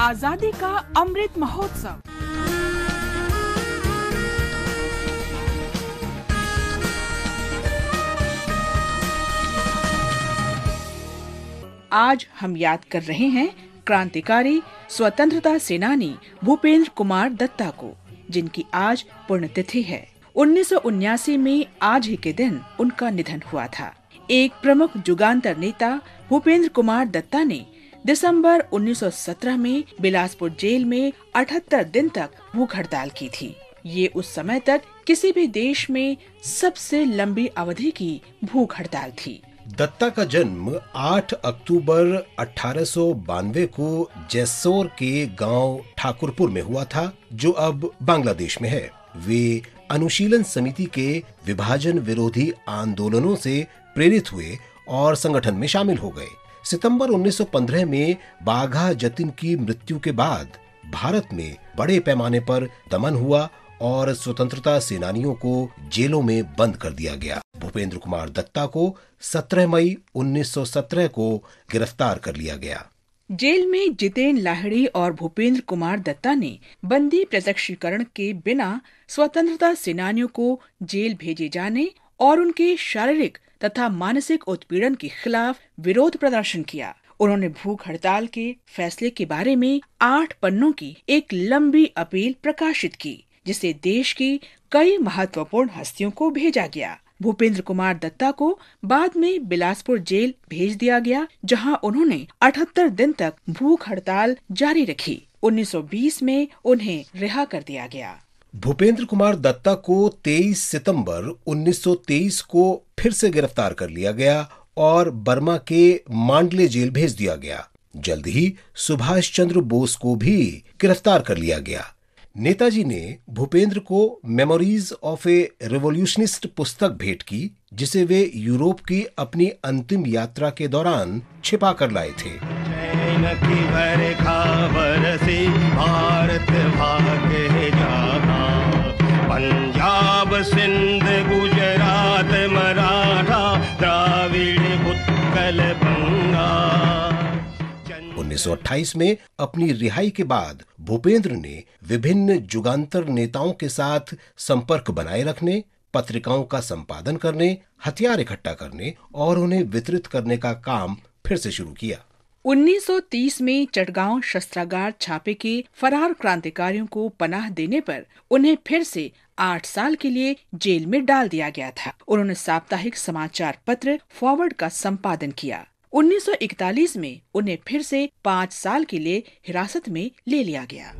आज़ादी का अमृत महोत्सव। आज हम याद कर रहे हैं क्रांतिकारी स्वतंत्रता सेनानी भूपेंद्र कुमार दत्ता को, जिनकी आज पुण्यतिथि है। उन्नीस में आज ही के दिन उनका निधन हुआ था। एक प्रमुख जुगांतर नेता भूपेंद्र कुमार दत्ता ने दिसंबर 1917 में बिलासपुर जेल में 78 दिन तक भूख हड़ताल की थी। ये उस समय तक किसी भी देश में सबसे लंबी अवधि की भूख हड़ताल थी। दत्ता का जन्म 8 अक्टूबर अठारह सौ बानवे को जैसोर के गाँव ठाकुरपुर में हुआ था, जो अब बांग्लादेश में है। वे अनुशीलन समिति के विभाजन विरोधी आंदोलनों से प्रेरित हुए और संगठन में शामिल हो गए। सितंबर 1915 में बाघा जतिन की मृत्यु के बाद भारत में बड़े पैमाने पर दमन हुआ और स्वतंत्रता सेनानियों को जेलों में बंद कर दिया गया। भूपेंद्र कुमार दत्ता को 17 मई 1917 को गिरफ़्तार कर लिया गया। जेल में जितेन लाहड़ी और भूपेंद्र कुमार दत्ता ने बंदी प्रत्यक्षीकरण के बिना स्वतंत्रता सेनानियों को जेल भेजे जाने और उनके शारीरिक तथा मानसिक उत्पीड़न के खिलाफ विरोध प्रदर्शन किया। उन्होंने भूख हड़ताल के फैसले के बारे में आठ पन्नों की एक लंबी अपील प्रकाशित की, जिसे देश की कई महत्वपूर्ण हस्तियों को भेजा गया। भूपेंद्र कुमार दत्ता को बाद में बिलासपुर जेल भेज दिया गया, जहाँ उन्होंने 78 दिन तक भूख हड़ताल जारी रखी। 1920 में उन्हें रिहा कर दिया गया। भूपेंद्र कुमार दत्ता को 23 सितंबर 1923 को फिर से गिरफ़्तार कर लिया गया और बर्मा के मांडले जेल भेज दिया गया। जल्द ही सुभाष चंद्र बोस को भी गिरफ़्तार कर लिया गया। नेताजी ने भूपेंद्र को मेमोरीज ऑफ़ ए रिवोल्यूशनिस्ट पुस्तक भेंट की, जिसे वे यूरोप की अपनी अंतिम यात्रा के दौरान छिपा कर लाए थे। 1928 में अपनी रिहाई के बाद भूपेंद्र ने विभिन्न जुगांतर नेताओं के साथ संपर्क बनाए रखने, पत्रिकाओं का संपादन करने, हथियार इकट्ठा करने और उन्हें वितरित करने का काम फिर से शुरू किया। 1930 में चटगांव शस्त्रागार छापे के फरार क्रांतिकारियों को पनाह देने पर उन्हें फिर से आठ साल के लिए जेल में डाल दिया गया था। उन्होंने साप्ताहिक समाचार पत्र फॉरवर्ड का संपादन किया। 1941 में उन्हें फिर से पाँच साल के लिए हिरासत में ले लिया गया।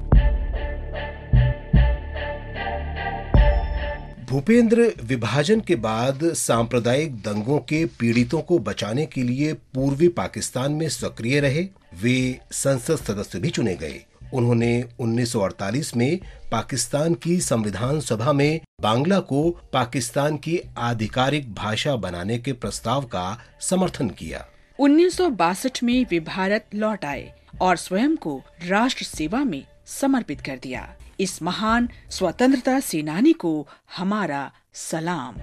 भूपेंद्र विभाजन के बाद सांप्रदायिक दंगों के पीड़ितों को बचाने के लिए पूर्वी पाकिस्तान में सक्रिय रहे, वे संसद सदस्य भी चुने गए। उन्होंने 1948 में पाकिस्तान की संविधान सभा में बांग्ला को पाकिस्तान की आधिकारिक भाषा बनाने के प्रस्ताव का समर्थन किया। उन्नीस सौ बासठ में वे भारत लौट आए और स्वयं को राष्ट्र सेवा में समर्पित कर दिया। इस महान स्वतंत्रता सेनानी को हमारा सलाम।